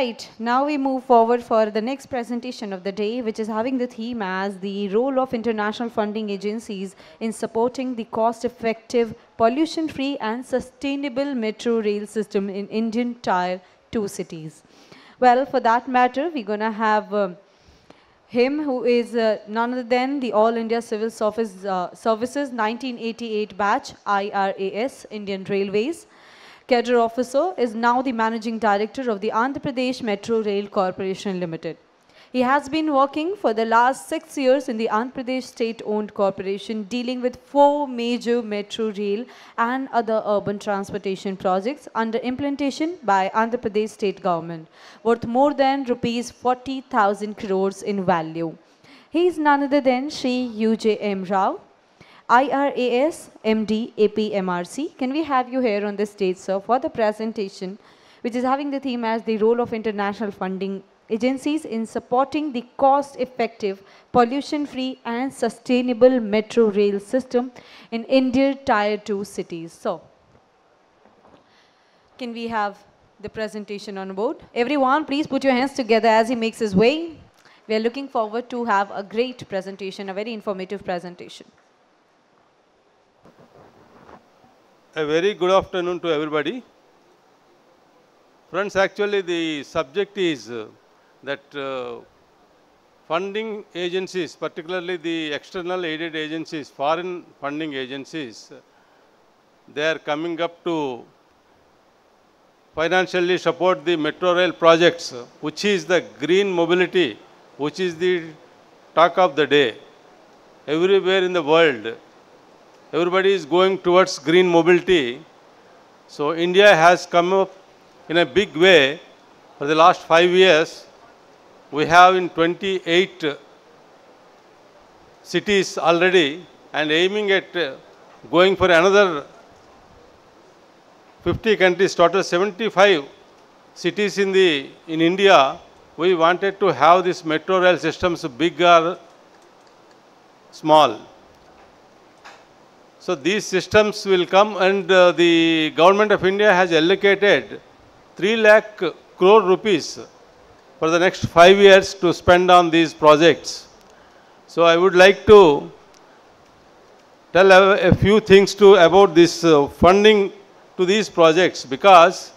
Right, now we move forward for the next presentation of the day, which is having the theme as the role of international funding agencies in supporting the cost-effective, pollution-free and sustainable metro rail system in Indian Tier 2 cities. Well, for that matter, we're going to have uh, him who is uh, none other than the All India Civil Service, uh, Services 1988 batch, IRAS, Indian Railways. Cadre officer is now the managing director of the Andhra Pradesh Metro Rail Corporation Limited. He has been working for the last six years in the Andhra Pradesh state-owned corporation dealing with four major metro rail and other urban transportation projects under implementation by Andhra Pradesh state government worth more than rupees 40,000 crores in value. He is none other than Sri UJM Rao, IRAS MD APMRC. Can we have you here on the stage, sir, for the presentation, which is having the theme as the role of international funding agencies in supporting the cost-effective, pollution-free and sustainable metro rail system in India Tier 2 cities. So, can we have the presentation on board? Everyone, please put your hands together as he makes his way. We are looking forward to have a great presentation, a very informative presentation. A very good afternoon to everybody. Friends, actually the subject is uh, that uh, funding agencies, particularly the external aided agencies, foreign funding agencies, they are coming up to financially support the metro rail projects, which is the green mobility, which is the talk of the day. Everywhere in the world, everybody is going towards green mobility. So India has come up in a big way for the last five years. We have in 28 cities already and aiming at uh, going for another 50 countries, total 75 cities in, the, in India. We wanted to have this metro rail systems big or small. So these systems will come and uh, the government of India has allocated 3 lakh crore rupees for the next 5 years to spend on these projects. So I would like to tell a, a few things to about this uh, funding to these projects because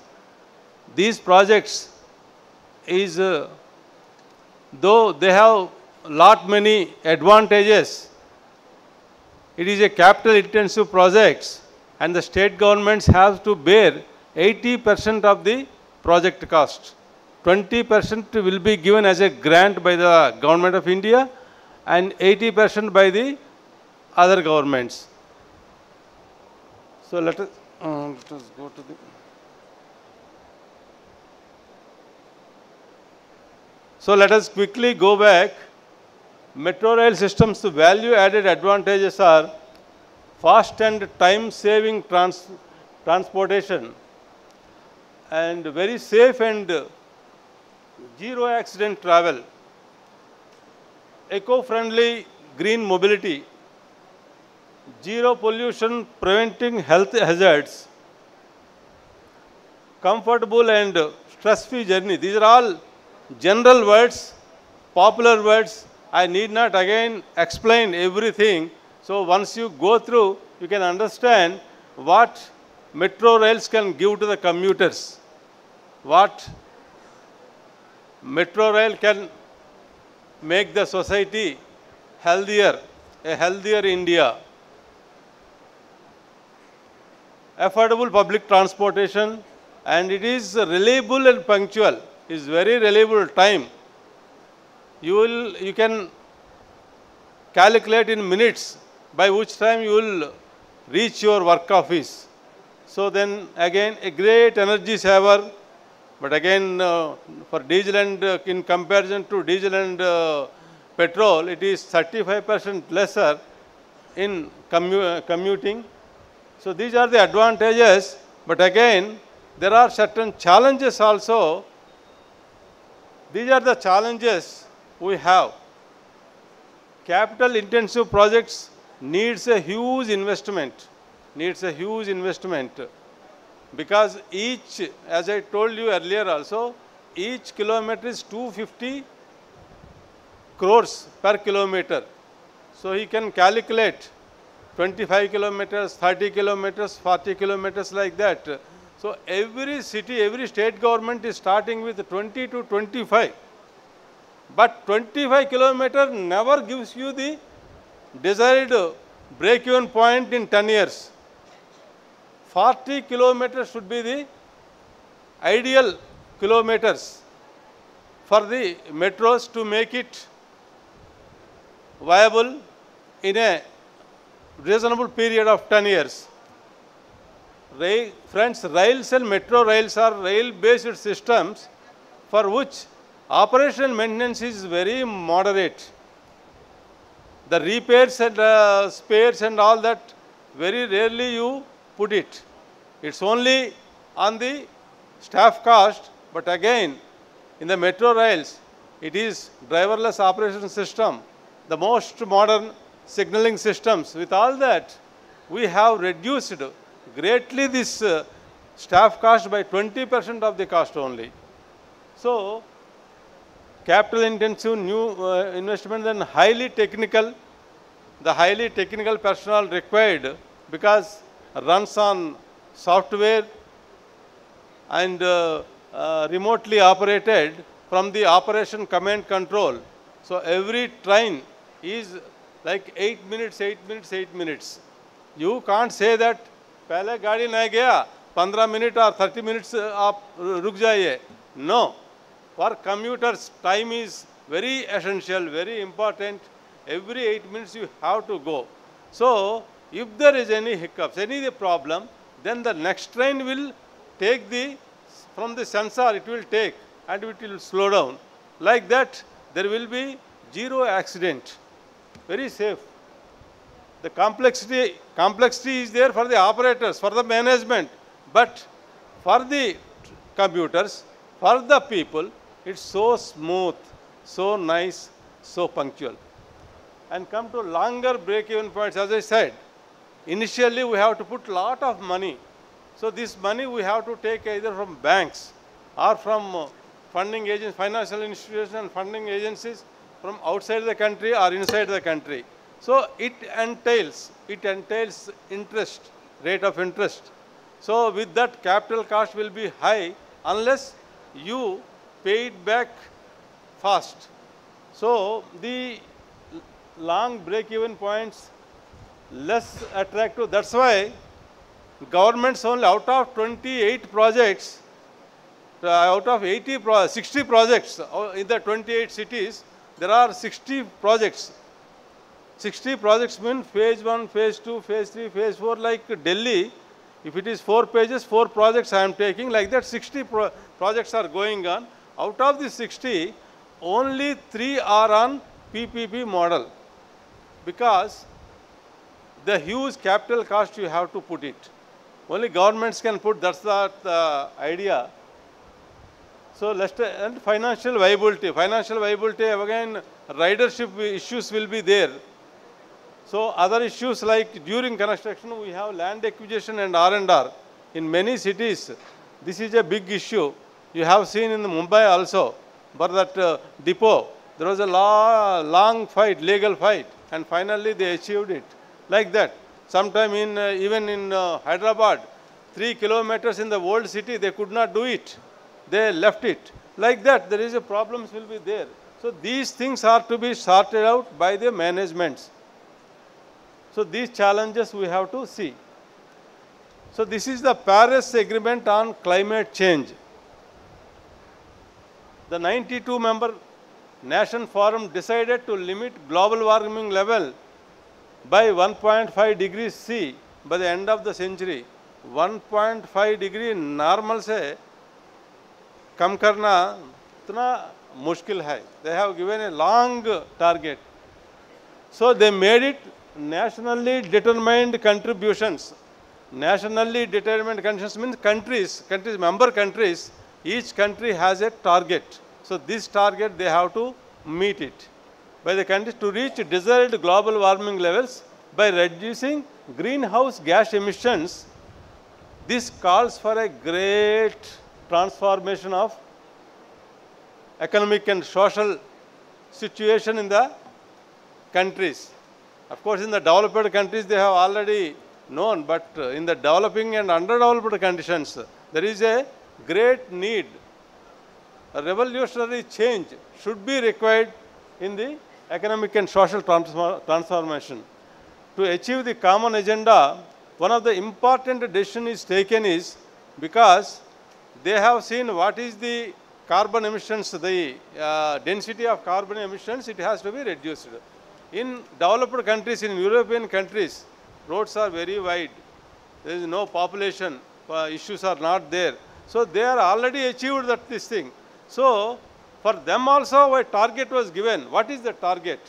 these projects is uh, though they have lot many advantages it is a capital intensive projects and the state governments have to bear 80% of the project cost. 20% will be given as a grant by the government of India and 80% by the other governments. So let us, uh, let us go to the... So let us quickly go back metro rail systems value added advantages are fast and time saving trans transportation and very safe and zero accident travel. Eco friendly green mobility zero pollution preventing health hazards comfortable and stress free journey. These are all general words popular words I need not again explain everything. So once you go through, you can understand what metro rails can give to the commuters, what metro rail can make the society healthier, a healthier India. Affordable public transportation and it is reliable and punctual, is very reliable time you will you can calculate in minutes by which time you will reach your work office. So then again a great energy saver, but again uh, for diesel and uh, in comparison to diesel and uh, petrol, it is 35% lesser in commu commuting. So these are the advantages, but again there are certain challenges also. These are the challenges we have. Capital intensive projects needs a huge investment, needs a huge investment because each, as I told you earlier also, each kilometer is 250 crores per kilometer. So he can calculate 25 kilometers, 30 kilometers, 40 kilometers like that. So every city, every state government is starting with 20 to 25. But 25 kilometer never gives you the desired break-even point in 10 years. 40 kilometers should be the ideal kilometers for the metros to make it viable in a reasonable period of 10 years. Rail, friends, rails and metro rails are rail-based systems for which operational maintenance is very moderate. The repairs and uh, spares and all that, very rarely you put it. It's only on the staff cost, but again, in the metro rails, it is driverless operation system, the most modern signaling systems. With all that, we have reduced greatly this uh, staff cost by 20% of the cost only. So, capital intensive new uh, investment and highly technical, the highly technical personnel required because runs on software and uh, uh, remotely operated from the operation command control. So every train is like 8 minutes, 8 minutes, 8 minutes. You can't say that पहले गाड़ी नहीं गया 15 minute और 30 minutes आप रुक जाइए no for commuters time is very essential very important. Every 8 minutes you have to go. So if there is any hiccups any problem then the next train will take the from the sensor it will take and it will slow down. Like that there will be zero accident. Very safe. The complexity complexity is there for the operators for the management. But for the computers for the people it's so smooth, so nice, so punctual. And come to longer break-even points, as I said, initially we have to put a lot of money. So this money we have to take either from banks or from uh, funding agents, financial institutions and funding agencies from outside the country or inside the country. So it entails, it entails interest, rate of interest. So with that capital cost will be high unless you pay it back fast. So the long break-even points less attractive. That's why governments only out of 28 projects, uh, out of 80 pro 60 projects uh, in the 28 cities, there are 60 projects. 60 projects mean phase 1, phase 2, phase 3, phase 4 like Delhi. If it is 4 pages, 4 projects I am taking like that 60 pro projects are going on. Out of the 60, only 3 are on PPP model because the huge capital cost you have to put it. Only governments can put, that's the, the idea. So let's, and financial viability. Financial viability, again, ridership issues will be there. So other issues like during construction, we have land acquisition and R&R. In many cities, this is a big issue. You have seen in Mumbai also, but that uh, depot, there was a long fight, legal fight, and finally they achieved it. Like that. Sometime in, uh, even in uh, Hyderabad, three kilometers in the old city, they could not do it. They left it. Like that, there is a problems will be there. So these things are to be sorted out by the managements. So these challenges we have to see. So this is the Paris Agreement on Climate Change. The 92 member Nation Forum decided to limit global warming level by 1.5 degrees C by the end of the century. 1.5 degree normal से कम करना इतना मुश्किल है they have given a long target so they made it nationally determined contributions nationally determined contributions means countries countries member countries each country has a target so this target they have to meet it by the countries to reach desired global warming levels by reducing greenhouse gas emissions this calls for a great transformation of economic and social situation in the countries. Of course, in the developed countries, they have already known, but uh, in the developing and underdeveloped conditions, there is a great need. A revolutionary change should be required in the economic and social transfor- transformation. To achieve the common agenda, one of the important decision is taken is because they have seen what is the carbon emissions, the uh, density of carbon emissions, it has to be reduced. In developed countries, in European countries, roads are very wide. There is no population, uh, issues are not there. So they are already achieved that this thing. So for them also a target was given. What is the target?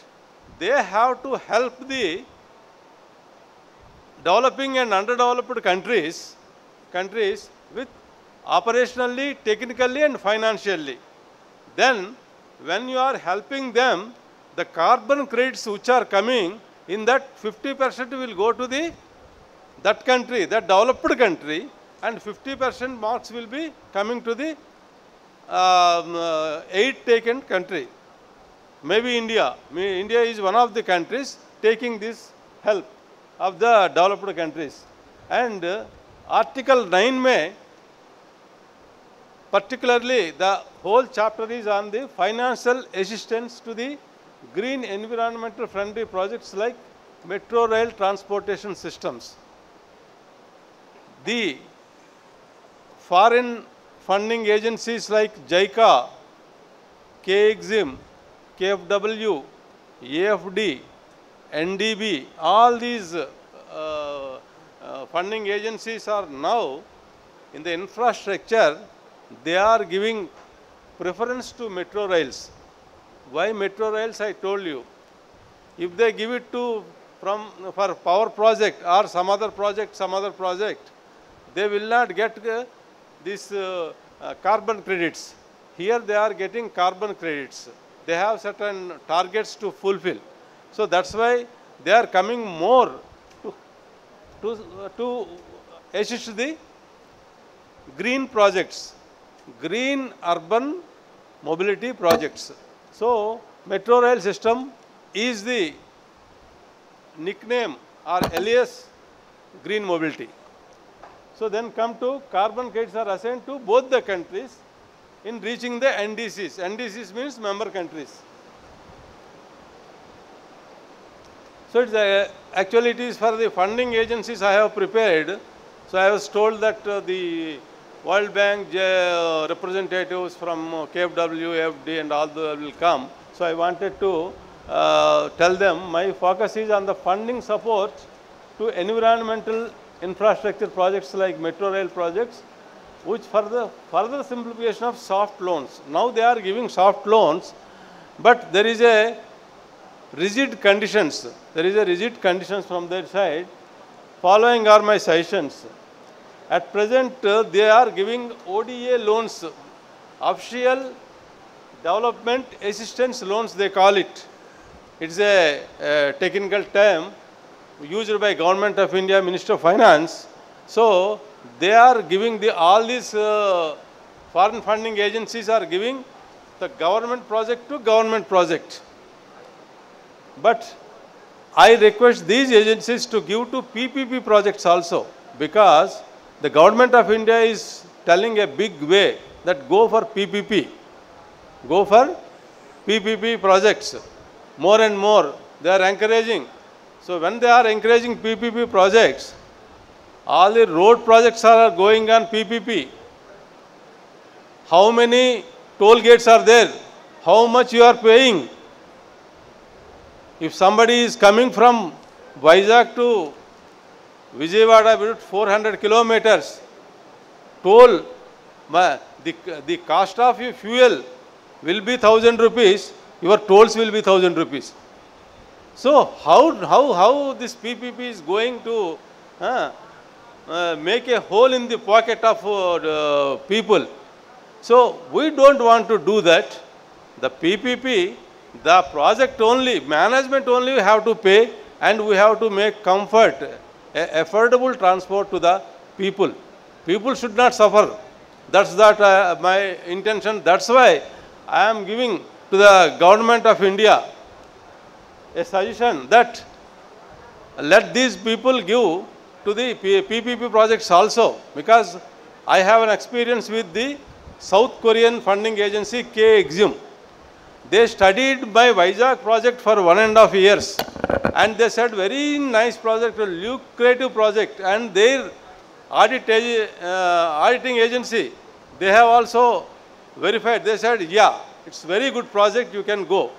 They have to help the developing and underdeveloped countries, countries with operationally, technically and financially. Then when you are helping them, the carbon credits which are coming, in that 50% will go to the that country, that developed country, and 50% marks will be coming to the um, uh, aid taken country. Maybe India. India is one of the countries taking this help of the developed countries. And uh, Article 9 may particularly the whole chapter is on the financial assistance to the green environmental friendly projects like metro rail transportation systems. The foreign funding agencies like JICA, KEXIM, KFW, AFD, NDB, all these uh, uh, funding agencies are now in the infrastructure, they are giving preference to metro rails. Why metro rails? I told you. If they give it to from for power project or some other project, some other project, they will not get uh, this uh, uh, carbon credits. Here they are getting carbon credits. They have certain targets to fulfill. So that's why they are coming more to, to, uh, to assist the green projects, green urban mobility projects. So, metro rail system is the nickname or alias green mobility. So, then come to carbon credits are assigned to both the countries in reaching the NDCs. NDCs means member countries. So it's uh, actually it is for the funding agencies I have prepared. So I was told that uh, the World Bank uh, representatives from KFW, FD and all the will come. So I wanted to uh, tell them my focus is on the funding support to environmental infrastructure projects like metro rail projects which for the further simplification of soft loans. Now they are giving soft loans but there is a rigid conditions. There is a rigid conditions from their side. Following are my suggestions. At present, uh, they are giving ODA loans, official development assistance loans they call it. It's a, a technical term used by Government of India, Minister of Finance. So they are giving the all these uh, foreign funding agencies are giving the government project to government project. But I request these agencies to give to PPP projects also because the government of India is telling a big way that go for PPP. Go for PPP projects. More and more they are encouraging. So when they are encouraging PPP projects, all the road projects are going on PPP. How many toll gates are there? How much you are paying? If somebody is coming from Vizag to Vijayawada about 400 kilometers, toll, the, the cost of your fuel will be 1000 rupees, your tolls will be 1000 rupees. So how, how, how this PPP is going to uh, uh, make a hole in the pocket of uh, people? So we don't want to do that. The PPP, the project only, management only we have to pay and we have to make comfort, affordable transport to the people. People should not suffer. That's that uh, my intention. That's why I am giving to the government of India a suggestion that let these people give to the PPP projects also because I have an experience with the South Korean funding agency K Exim. They studied my Vizag project for one and a half years and they said very nice project, lucrative project and their audit, uh, auditing agency, they have also verified. They said, yeah, it's very good project, you can go.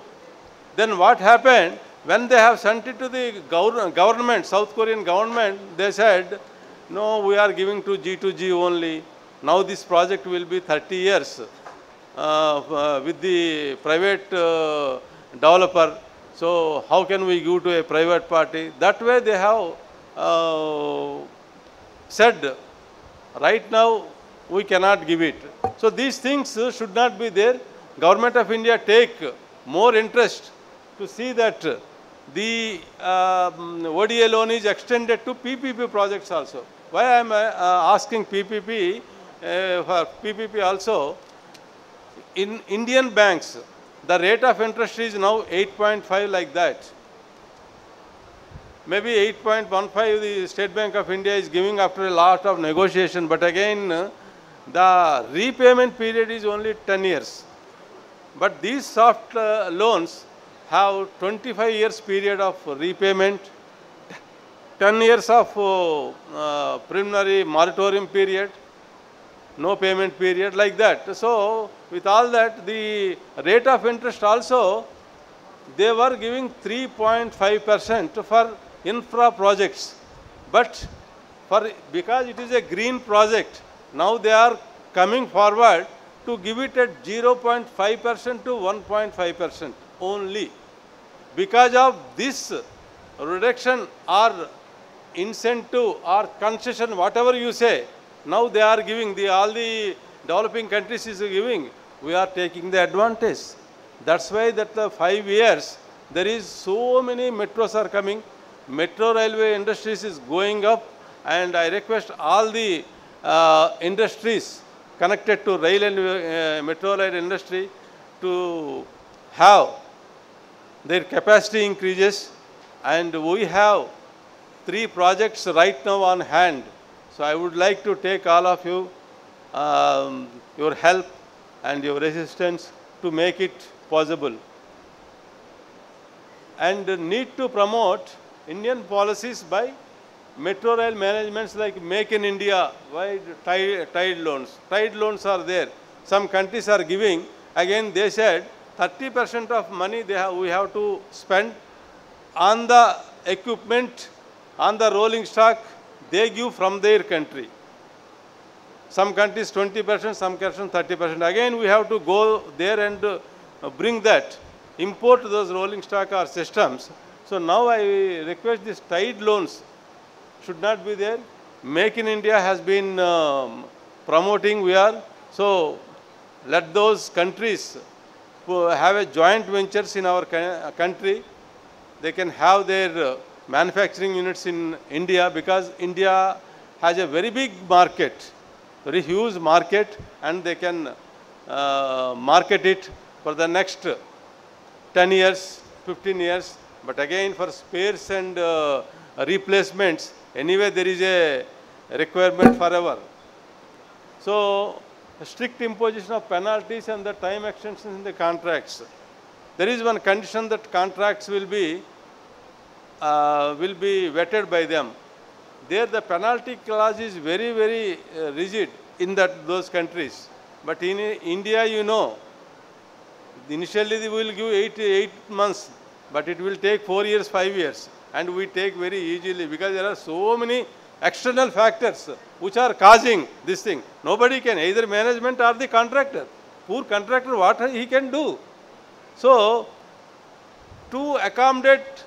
Then what happened? When they have sent it to the government, South Korean government, they said, no, we are giving to G2G only. Now this project will be 30 years uh, uh, with the private uh, developer. So how can we give to a private party? That way they have uh, said, right now we cannot give it. So these things uh, should not be there. Government of India take more interest to see that the um, ODA loan is extended to PPP projects also. Why I am uh, uh, asking PPP uh, for PPP also? In Indian banks, the rate of interest is now 8.5 like that. Maybe 8.15 the State Bank of India is giving after a lot of negotiation, but again uh, the repayment period is only 10 years. But these soft uh, loans have 25 years period of repayment, 10 years of uh, preliminary moratorium period, no payment period like that. So with all that, the rate of interest also, they were giving 3.5 percent for infra projects. But for, because it is a green project, now they are coming forward to give it at 0.5 percent to 1.5 percent only. Because of this reduction or incentive or concession, whatever you say, now they are giving, the, all the developing countries is giving, we are taking the advantage. That's why that the five years, there is so many metros are coming, metro railway industries is going up and I request all the uh, industries connected to rail and uh, metro rail industry to have their capacity increases and we have three projects right now on hand. So I would like to take all of you, um, your help and your assistance to make it possible. And need to promote Indian policies by metro rail managements like Make in India, why tied, tied loans. Tied loans are there. Some countries are giving. Again, they said 30% of money they have, we have to spend on the equipment, on the rolling stock, they give from their country. Some countries 20%, some countries 30%. Again, we have to go there and uh, bring that, import those rolling stock or systems. So now I request these tied loans should not be there. Make in India has been um, promoting we are. So let those countries have a joint ventures in our country, they can have their uh, manufacturing units in India because India has a very big market, very huge market and they can uh, market it for the next 10 years, 15 years. But again for spares and uh, replacements, anyway there is a requirement forever. So strict imposition of penalties and the time extensions in the contracts. There is one condition that contracts will be uh, will be vetted by them. There the penalty clause is very, very uh, rigid in that those countries. But in uh, India, you know, initially they will give eight, eight months, but it will take four years, five years. And we take very easily because there are so many external factors which are causing this thing. Nobody can, either management or the contractor. Poor contractor, what he can do? So, to accommodate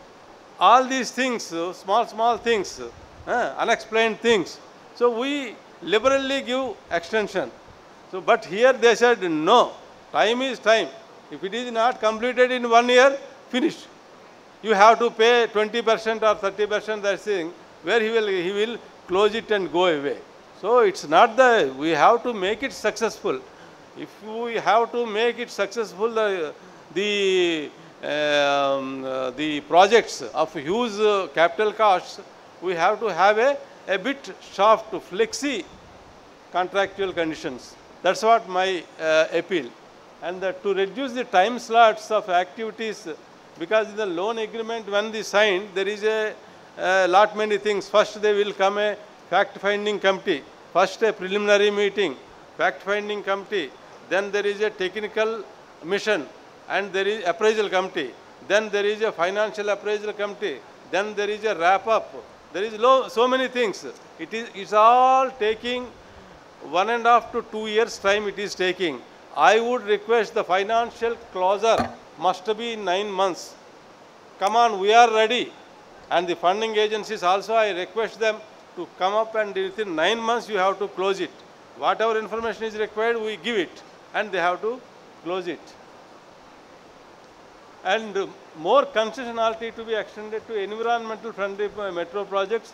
all these things, small, small things, uh, unexplained things. So we liberally give extension. So, but here they said no, time is time. If it is not completed in one year, finished. You have to pay 20% or 30% that thing, where he will, he will close it and go away. So it's not the, we have to make it successful. If we have to make it successful, the, the, um, the projects of huge uh, capital costs, we have to have a, a bit soft, flexi contractual conditions. That's what my uh, appeal. And that to reduce the time slots of activities, because in the loan agreement when they signed, there is a, a lot many things. First they will come a fact-finding committee, first a preliminary meeting, fact-finding committee, then there is a technical mission, and there is appraisal committee, then there is a financial appraisal committee, then there is a wrap-up. There is lo- so many things. It is it's all taking one and a half to two years time it is taking. I would request the financial closure must be in nine months. Come on, we are ready. And the funding agencies also, I request them to come up and within nine months you have to close it. Whatever information is required, we give it and they have to close it. And more concessionality to be extended to environmental friendly metro projects.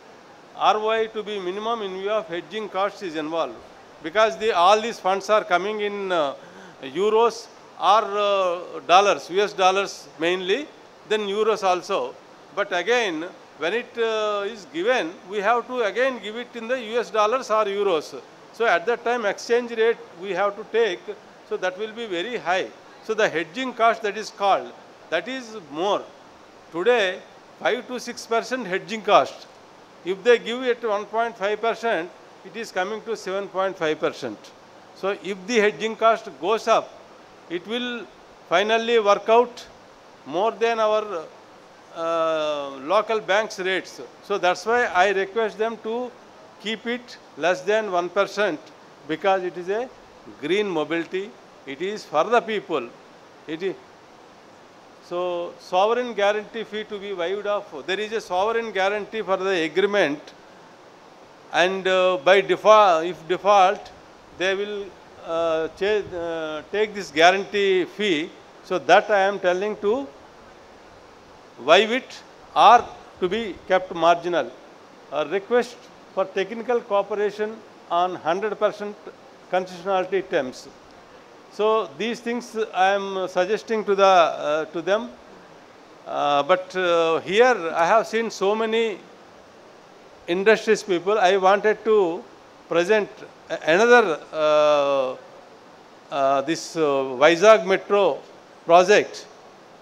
ROI to be minimum in view of hedging costs is involved. Because the, all these funds are coming in uh, euros or uh, dollars, US dollars mainly, then euros also. But again, when it uh, is given, we have to again give it in the US dollars or euros. So at that time, exchange rate we have to take, so that will be very high. So the hedging cost that is called, that is more. Today, 5 to 6 percent hedging cost. If they give it 1.5 percent, it is coming to 7.5 percent. So if the hedging cost goes up, it will finally work out more than our local banks rates. So that's why I request them to keep it less than 1% because it is a green mobility. It is for the people. It is, so sovereign guarantee fee to be waived off. There is a sovereign guarantee for the agreement and uh, by default, if default, they will uh, uh, take this guarantee fee. So that I am telling to waive it or to be kept marginal. A request for technical cooperation on 100% concessionality terms. So these things I am suggesting to the uh, to them. Uh, but uh, here I have seen so many industries people. I wanted to present another uh, uh, this uh, Vizag Metro project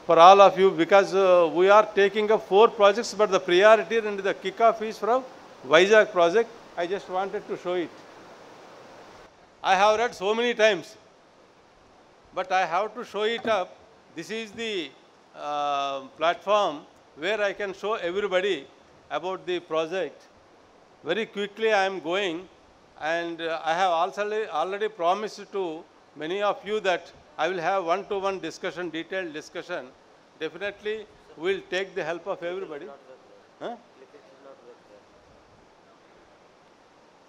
for all of you because uh, we are taking up four projects, but the priority and the kickoff is from Vizag project. I just wanted to show it. I have read so many times, but I have to show it up. This is the uh, platform where I can show everybody about the project. Very quickly I am going and uh, I have also already promised to many of you that I will have one-to-one discussion, detailed discussion. Definitely we'll take the help of everybody. Huh?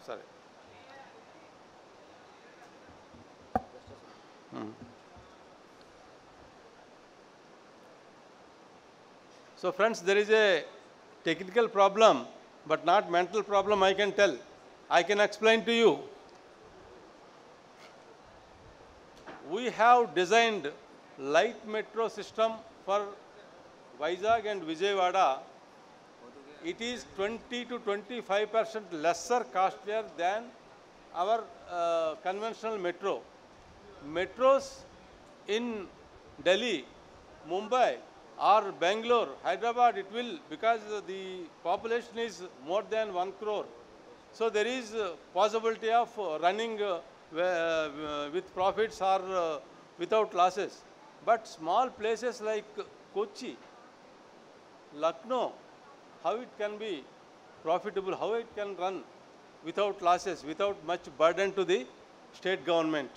Sorry. Hmm. So friends, there is a technical problem, but not mental problem, I can tell. I can explain to you. We have designed light metro system for Vizag and Vijayawada. It is 20 to 25 percent lesser costlier than our uh, conventional metro. Metros in Delhi, Mumbai or Bangalore, Hyderabad, it will, because the population is more than 1 crore. So there is possibility of running uh, with profits or uh, without losses. But small places like Kochi, Lucknow, how it can be profitable, how it can run without losses, without much burden to the state government.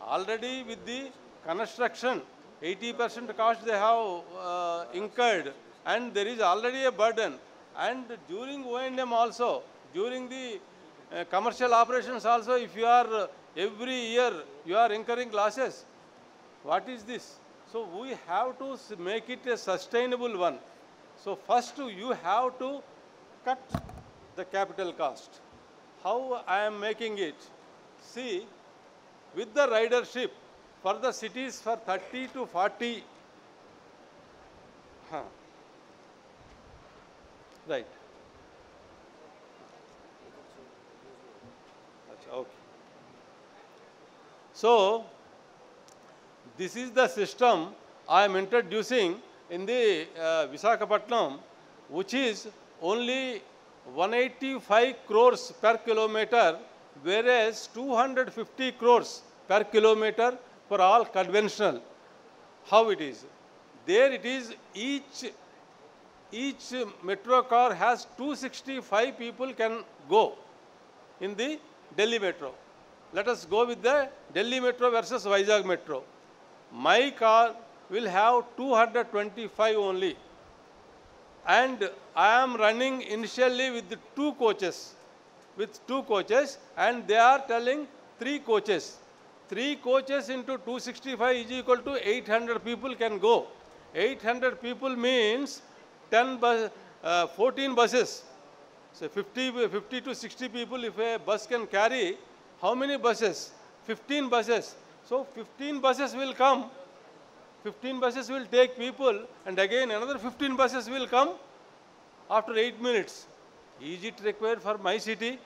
Already with the construction, 80% cost they have uh, incurred and there is already a burden. And during O&M also, during the uh, commercial operations also, if you are uh, every year you are incurring losses, what is this? So we have to make it a sustainable one. So first you have to cut the capital cost. How I am making it? See, with the ridership for the cities for 30 to 40. Huh. Right. Okay. So, this is the system I am introducing in the uh, Visakhapatnam, which is only 185 crores per kilometer, whereas 250 crores per kilometer for all conventional. How it is? There it is each each metro car has 265 people can go in the Delhi metro. Let us go with the Delhi metro versus Vizag metro. My car will have 225 only. And I am running initially with two coaches, with two coaches, and they are telling three coaches. Three coaches into 265 is equal to 800 people can go. 800 people means 10 bus, uh, 14 buses. So 50, 50 to 60 people if a bus can carry, how many buses? 15 buses. So 15 buses will come. 15 buses will take people and again another 15 buses will come after 8 minutes. Is it required for my city?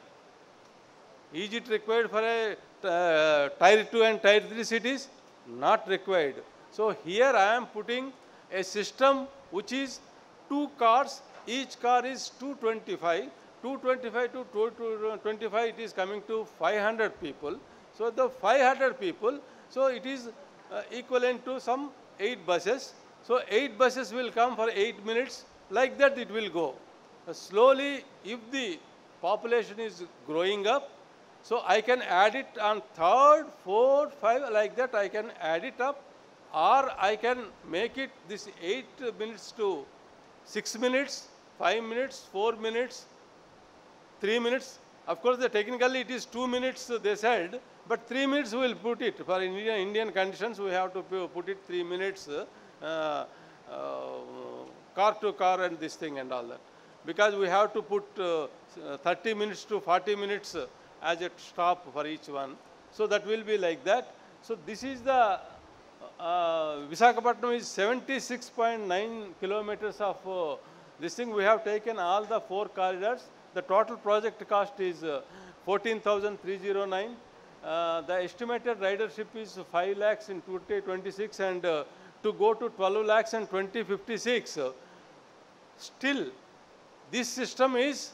Is it required for a uh, tier 2 and tier 3 cities? Not required. So here I am putting a system which is two cars, each car is 225. 225 to 225 it is coming to 500 people. So the 500 people, so it is uh, equivalent to some 8 buses. So 8 buses will come for 8 minutes, like that it will go. Uh, slowly, if the population is growing up, so I can add it on third, fourth, five, like that I can add it up or I can make it this 8 minutes to 6 minutes, 5 minutes, 4 minutes, 3 minutes. Of course, the technically it is 2 minutes uh, they said, but 3 minutes we will put it. For Indian, Indian conditions, we have to put it 3 minutes uh, uh, car to car and this thing and all that. Because we have to put uh, uh, 30 minutes to 40 minutes uh, as a stop for each one. So that will be like that. So this is the uh, Visakhapatnam is 76.9 kilometers of uh, this thing. We have taken all the four corridors. The total project cost is uh, 14,309. Uh, the estimated ridership is 5 lakhs in 2026 and uh, to go to 12 lakhs in 2056. uh, still, this system is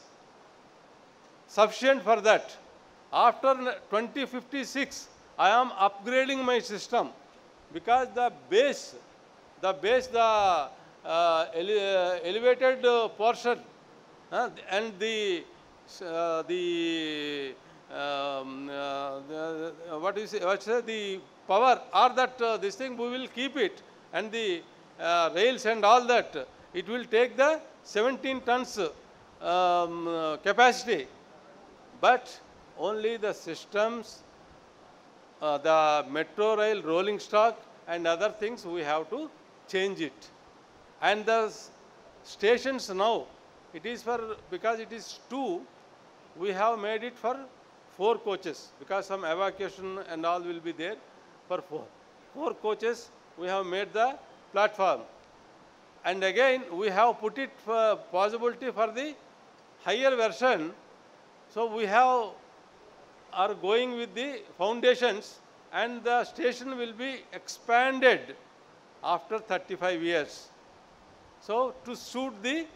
sufficient for that. After 2056, I am upgrading my system because the base, the base, the ele- uh, elevated uh, portion uh, and the uh, the, um, uh, the what is it, what's the power or that uh, this thing we will keep it. And the uh, rails and all that it will take the 17 tons um, uh, capacity. But only the systems uh, the metro rail rolling stock and other things we have to change it and the stations now it is for because it is two we have made it for four coaches because some evacuation and all will be there for four. Four coaches we have made the platform. And again we have put it for possibility for the higher version. So we have are going with the foundations and the station will be expanded after 35 years. So to suit the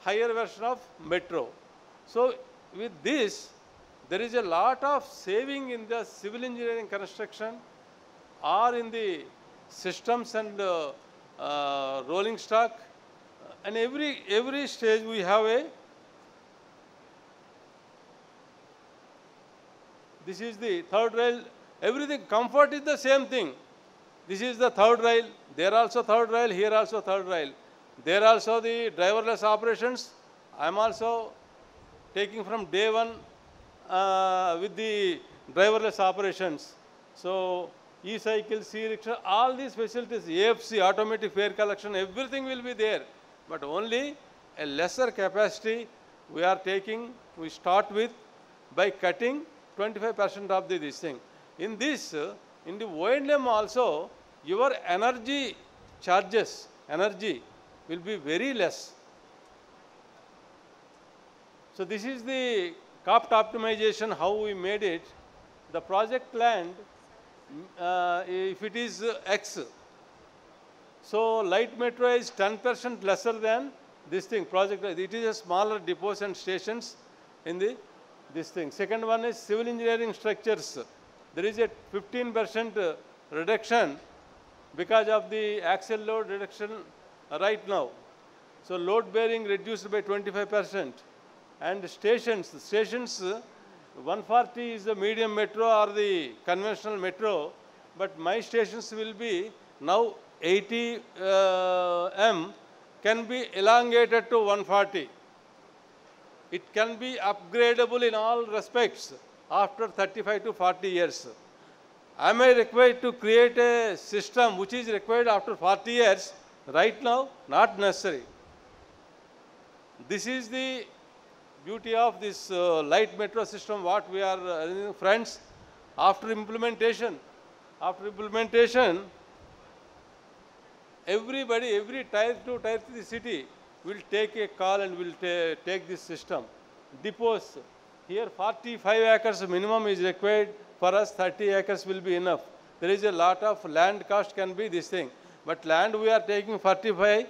higher version of metro. So with this, there is a lot of saving in the civil engineering construction or in the systems and uh, uh, rolling stock. And every, every stage we have a This is the third rail. Everything, comfort is the same thing. This is the third rail. There also third rail, here also third rail. There also the driverless operations. I am also taking from day one uh, with the driverless operations. So, e-cycle, C-rickshaw, all these facilities, AFC, automatic fare collection, everything will be there. But only a lesser capacity we are taking, we start with by cutting 25% of the this thing. In this, in the O&M also, your energy charges, energy will be very less. So this is the cost optimization, how we made it. The project land, uh, if it is uh, X, so light metro is 10% lesser than this thing, project, it is a smaller depots and stations in the, this thing. Second one is civil engineering structures. There is a 15% reduction because of the axle load reduction right now. So load bearing reduced by 25%. And stations, stations, uh, 140 is the medium metro or the conventional metro, but my stations will be now 80 uh, m can be elongated to 140. It can be upgradable in all respects after 35 to 40 years. Am I required to create a system which is required after 40 years? Right now, not necessary. This is the beauty of this uh, light metro system, what we are, uh, friends, after implementation, after implementation, everybody, every tier 2, tier 3 city will take a call and will ta take this system. Depots, here 45 acres minimum is required, for us 30 acres will be enough. There is a lot of land cost can be this thing. But land we are taking 45,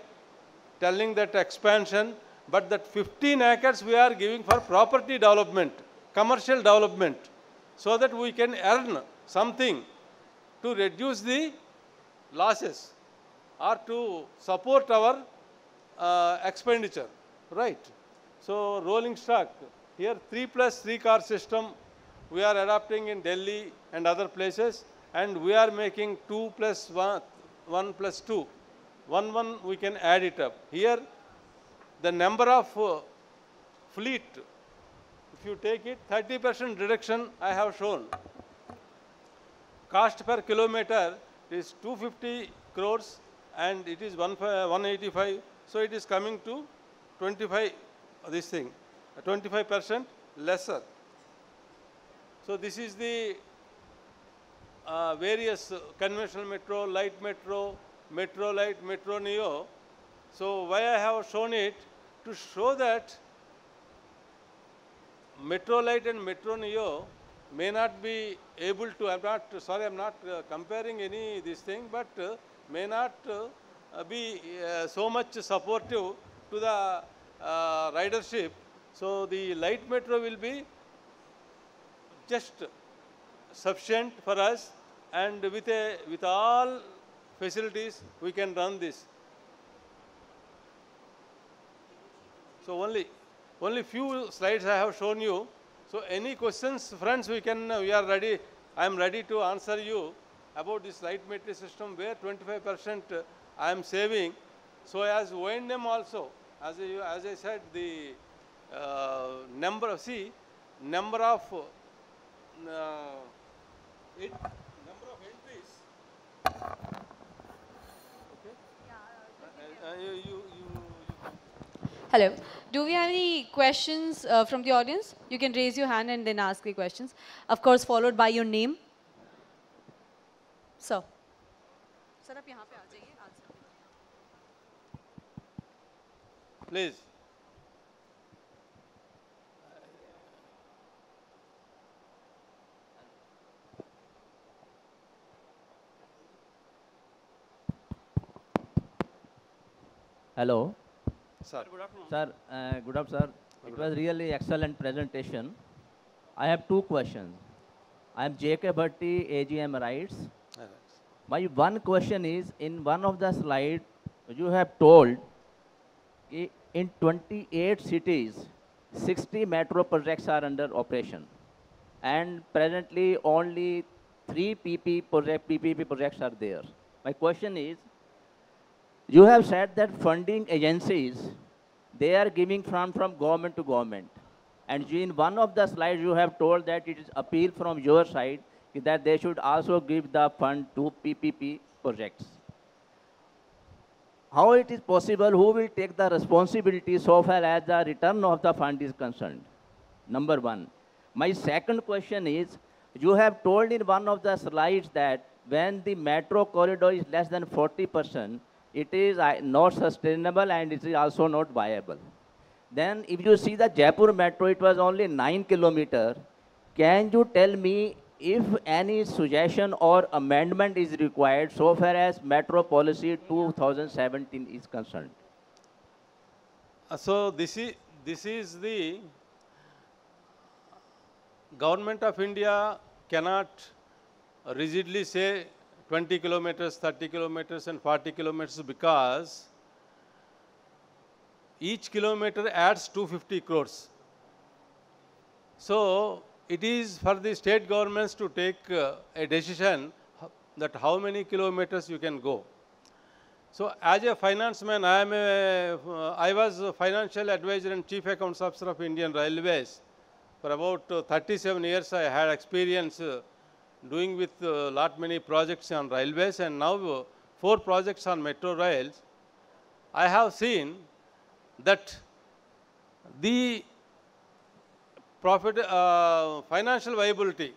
telling that expansion, but that 15 acres we are giving for property development, commercial development, so that we can earn something to reduce the losses or to support our uh, expenditure, right? So rolling stock, here 3 plus 3 car system we are adopting in Delhi and other places and we are making 2 plus 1, 1 plus 2. 1 1 we can add it up. Here the number of uh, fleet, if you take it 30% reduction I have shown. Cost per kilometer is 250 crores and it is 1, 185. So it is coming to 25, this thing, 25% lesser. So this is the various conventional metro, light metro, metro light, metro neo. So why I have shown it? To show that metro light and metro neo may not be able to, I'm not, sorry, I'm not uh, comparing any this thing, but uh, may not uh, be uh, so much supportive to the uh, ridership. So the light metro will be just sufficient for us and with a with all facilities we can run this. So only only few slides I have shown you. So any questions, friends, we can we are ready. I am ready to answer you about this light metro system where 25 percent I am saving. So as O&M also, as I, as I said, the uh, number of see number of uh, it, number of entries. Okay. Uh, uh, you, you, you, you Hello. Do we have any questions uh, from the audience? You can raise your hand and then ask the questions. Of course, followed by your name. Sir. Sir, आप यहाँ पे आ जाइए. Answer. please. Hello. Sir. Good afternoon. Sir, uh, good afternoon, sir. It was really excellent presentation. I have two questions. I am J.K. Bhatti, AGM RITES. My one question is, in one of the slides, you have told in 28 cities, 60 metro projects are under operation. And presently, only three PP project, PPP projects are there. My question is, you have said that funding agencies, they are giving from, from government to government. And in one of the slides, you have told that it is appeal from your side that they should also give the fund to PPP projects. How it is possible, who will take the responsibility so far as the return of the fund is concerned? Number one. My second question is, You have told in one of the slides that when the metro corridor is less than 40%, it is uh, not sustainable and it is also not viable. Then if you see the Jaipur metro, it was only 9 kilometer. Can you tell me if any suggestion or amendment is required so far as metro policy 2017 is concerned? Uh, So this is, this is the government of India cannot rigidly say 20 kilometers, 30 kilometers and 40 kilometers because each kilometer adds 250 crores. So it is for the state governments to take uh, a decision that how many kilometers you can go. So as a finance man, I am a, uh, I was a financial advisor and chief accounts officer of Indian Railways. For about uh, 37 years, I had experience uh, doing with uh, lot many projects on railways and now uh, four projects on metro rails. I have seen that the profit, uh, financial viability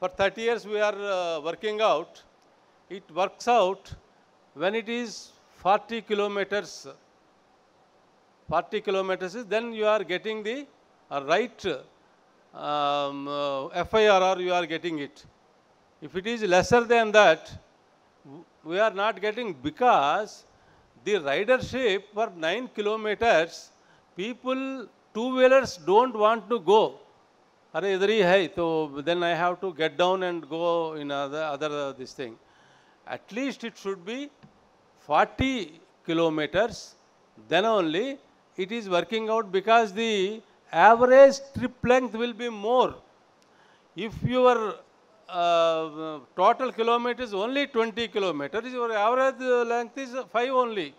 for 30 years we are uh, working out. It works out when it is 40 kilometers. 40 kilometers is then you are getting the uh, right um, uh, FIRR, you are getting it. If it is lesser than that, we are not getting because the ridership for 9 kilometers, people, two-wheelers don't want to go. Are idhar so then I have to get down and go in other, other uh, this thing. At least it should be 40 kilometers, then only it is working out because the average trip length will be more. If your uh, total kilometers only 20 kilometers, your average uh, length is 5 only.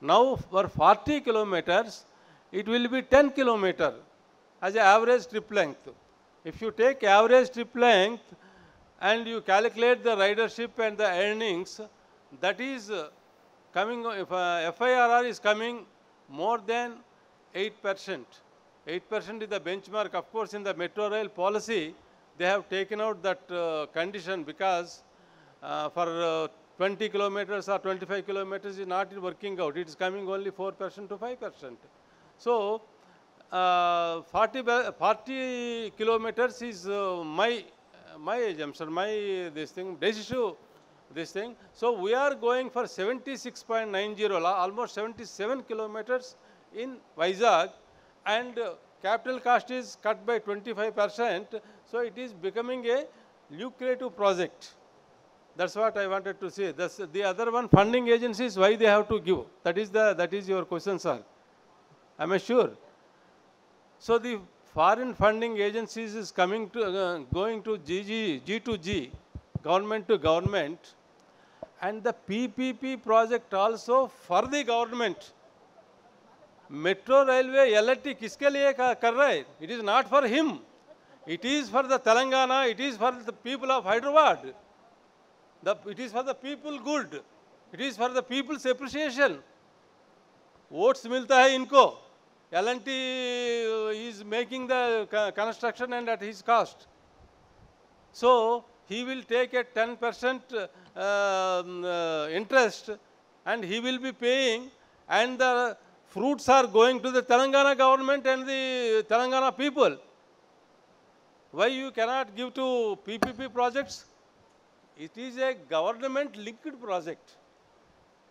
Now for 40 kilometers, it will be 10 kilometer as a average trip length. If you take average trip length and you calculate the ridership and the earnings, that is uh, coming, if uh, FIRR is coming more than 8%. 8% is the benchmark. Of course, in the metro rail policy, they have taken out that uh, condition because uh, for uh, 20 kilometers or 25 kilometers is not working out. It is coming only 4% to 5%. So, uh, 40, ba- 40 kilometers is uh, my my assumption, my this thing, decision, this thing. So we are going for 76.90, almost 77 kilometers in Vizag, and uh, capital cost is cut by 25 percent. So it is becoming a lucrative project. That's what I wanted to say. That's the other one, funding agencies, why they have to give? That is the that is your question, sir. Am I sure? So the foreign funding agencies is coming to, uh, going to GG, G2G, government to government, and the PPP project also for the government. Metro railway L किसके लिए का- कर रहा है it is not for him it is for the Telangana it is for the people of Hyderabad the it is for the people good it is for the peoples appreciation votes मिलता है इनको L N T is making the construction and at his cast So he will take a 10% uh, um, uh, interest and he will be paying and the fruits are going to the Telangana government and the Telangana people. Why you cannot give to PPP projects? It is a government linked project.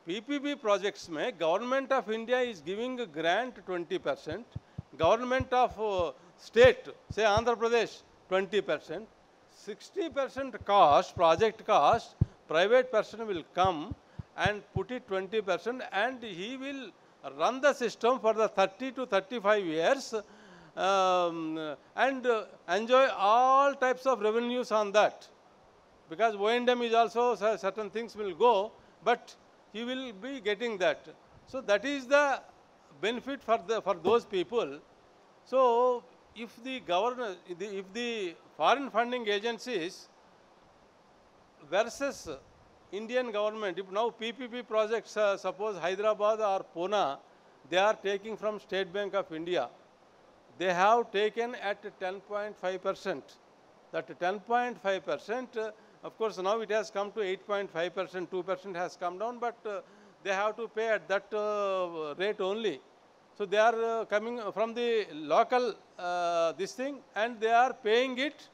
PPP projects में government of India is giving a grant 20 percent, government of uh, state, say Andhra Pradesh, 20 percent, 60 percent cost, project cost, private person will come and put it 20 percent and he will run the system for the 30 to 35 years um, and enjoy all types of revenues on that because O&M is also certain things will go, but he will be getting that. So that is the benefit for the for those people. So if the governor, if the foreign funding agencies versus Indian government, if now PPP projects, uh, suppose Hyderabad or Pune, they are taking from State Bank of India. They have taken at 10.5 percent. that 10.5 percent, uh, of course, now it has come to 8.5 percent, 2 percent has come down, but uh, they have to pay at that uh, rate only. So they are uh, coming from the local uh, this thing and they are paying it,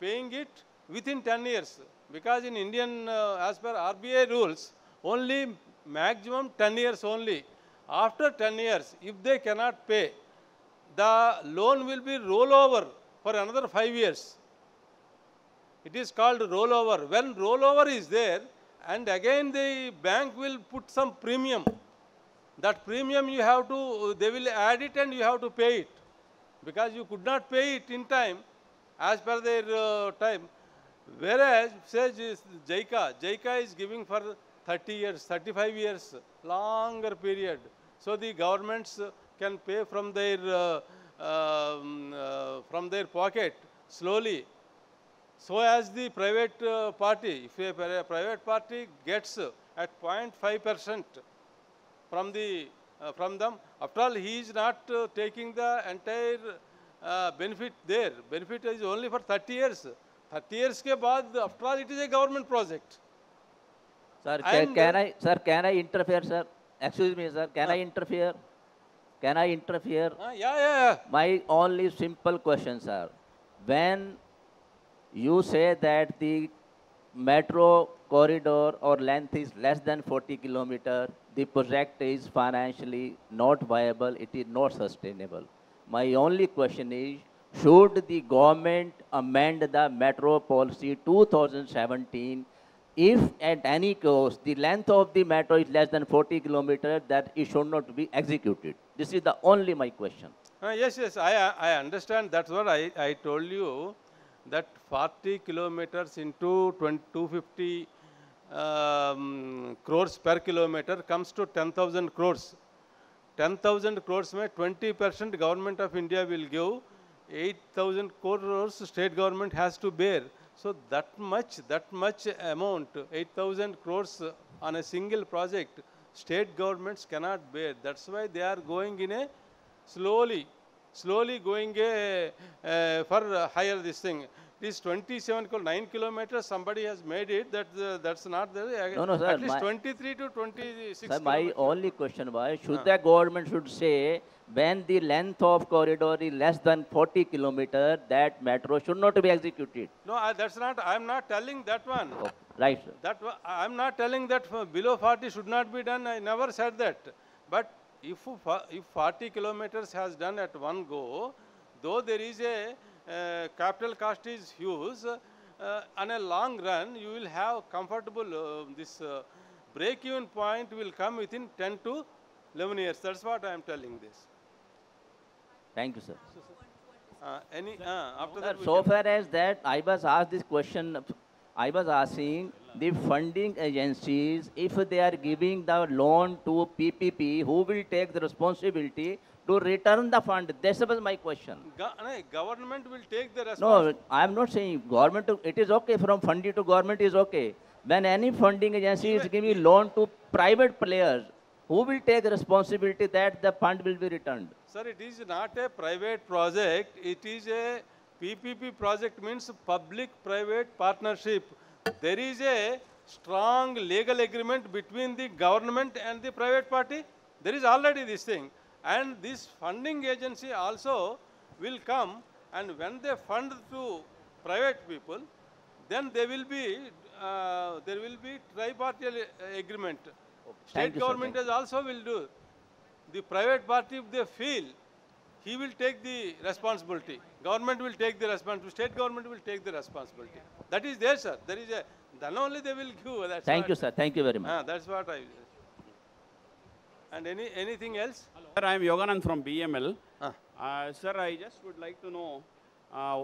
paying it within 10 years. Because in Indian, uh, as per RBI rules, only maximum 10 years only. After 10 years, if they cannot pay, the loan will be rollover for another 5 years. It is called rollover. When rollover is there, and again the bank will put some premium. That premium you have to, they will add it and you have to pay it. Because you could not pay it in time as per their uh, time. Whereas, say JICA, JICA is giving for 30 years, 35 years, longer period. So the governments can pay from their, uh, um, uh, from their pocket slowly so as the private uh, party, if a private party gets at 0.5 percent from the uh, from them, after all, he is not uh, taking the entire uh, benefit there. Benefit is only for 30 years. 30 years ke baad, after all, it is a government project. Sir, ca- And- can I, sir, can I interfere, sir? Excuse me, sir, can I interfere? Can I interfere? Ah, yeah, yeah, yeah. My only simple question, sir. When you say that the metro corridor or length is less than 40 kilometer, the project is financially not viable, it is not sustainable. My only question is, should the government amend the metro policy 2017 if at any cost the length of the metro is less than 40 kilometer that it should not be executed? This is the only my question. Ah, yes, yes, I, I understand. That's what I, I told you that 40 kilometers into 20, 250 um, crores per kilometer comes to 10,000 crores. 10,000 crores में 20 percent government of India will give, 8,000 crores state government has to bear. So that much, that much amount, 8,000 crores on a single project, state governments cannot bear. That's why they are going in a slowly, slowly going a, uh, for uh, higher this thing. It is 27, kil- 9 kilometers, somebody has made it, that, uh, that's not there. No, no, sir, At least my- 23 to 26 Sir, my kilometers. only question was, should the government should say when the length of corridor is less than 40 kilometer, that metro should not be executed. No, I, that's not, I'm not telling that one. Oh, right, sir. That, I'm not telling that below 40 should not be done, I never said that. But if, if 40 kilometers has done at one go, though there is a uh, capital cost is huge, uh, on a long run, you will have comfortable, uh, this uh, break-even point will come within 10 to 11 years. That's what I am telling this. Thank you, sir. Uh, any, uh, after Sir, that, so far as that, I was asked this question, I was asking the funding agencies, if they are giving the loan to PPP, who will take the responsibility to return the fund? This was my question. Go- no, government will take the responsibility. No, I am not saying government, to- it is okay from funding to government is okay. When any funding agency is Even- giving loan to private players, who will take responsibility that the fund will be returned? Sir, it is not a private project, it is a PPP project means public-private partnership. There is a strong legal agreement between the government and the private party. There is already this thing. And this funding agency also will come and when they fund to private people, then they will be, uh, there will be tripartite uh, agreement. Thank State you, government also will do. The private party, if they feel, he will take the responsibility. Government will take the responsibility. State government will take the responsibility. That is there, sir. There is a, then only they will give. That's Thank what, you, sir. Thank you very much. Ah, that's what I. And any anything else? Hello. Sir, I am Yoganand from BEML. Ah. Uh, sir, I just would like to know uh,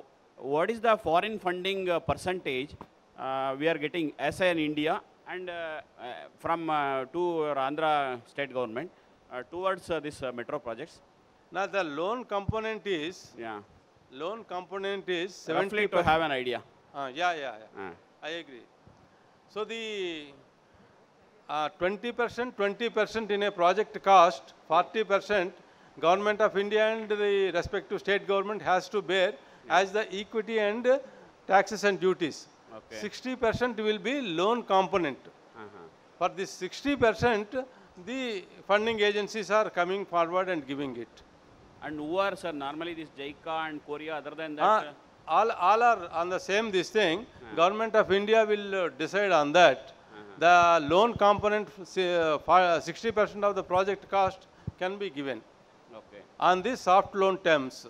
what is the foreign funding uh, percentage uh, we are getting as in India and uh, uh, from uh, to Andhra state government uh, towards uh, this uh, metro projects? Now the loan component is Yeah, loan component is roughly seventy. to have an idea. Ah, yeah, yeah, yeah. Uh, I agree. So the 20%, 20% in a project cost, 40% government of India and the respective state government has to bear as the equity and taxes and duties. 60% will be loan component. Uh-huh. For this 60%, the funding agencies are coming forward and giving it. And who are, sir, normally this JICA and Korea, other than that? Ah, uh, all, all are on the same this thing. Government of India will uh, decide on that. The loan component, say, uh, fi- 60% of the project cost can be given okay. on the soft loan terms.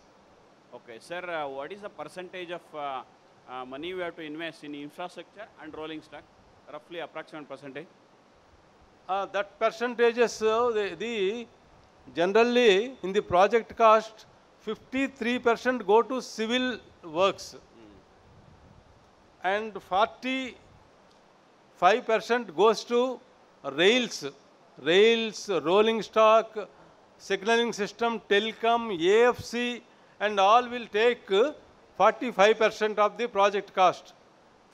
Okay, sir, uh, what is the percentage of uh, uh, money we have to invest in infrastructure and rolling stock? Roughly approximate percentage? Uh, that percentages, uh, the, the generally in the project cost, 53% go to civil works and 45% goes to rails, rails, rolling stock, signaling system, telecom, AFC, and all will take 45% of the project cost.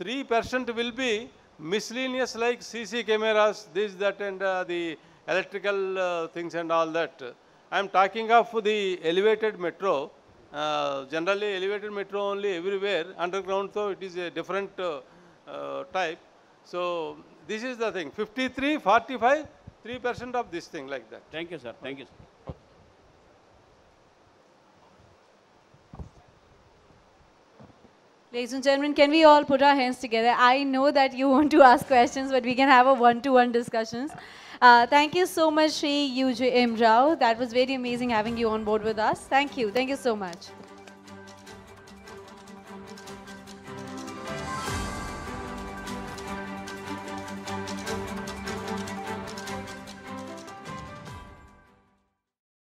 3% will be miscellaneous like CC cameras, this, that, and uh, the electrical uh, things and all that. I am talking of the elevated metro. Uh, generally, elevated metro only everywhere. Underground, so it is a different uh, uh, type. So this is the thing. 53, 45, 3% of this thing like that. Thank you, sir. Thank you, sir. Ladies and gentlemen, can we all put our hands together? I know that you want to ask questions, but we can have a one-to-one discussions. Uh, thank you so much, Sri UJM Rao. That was very amazing having you on board with us. Thank you. Thank you so much.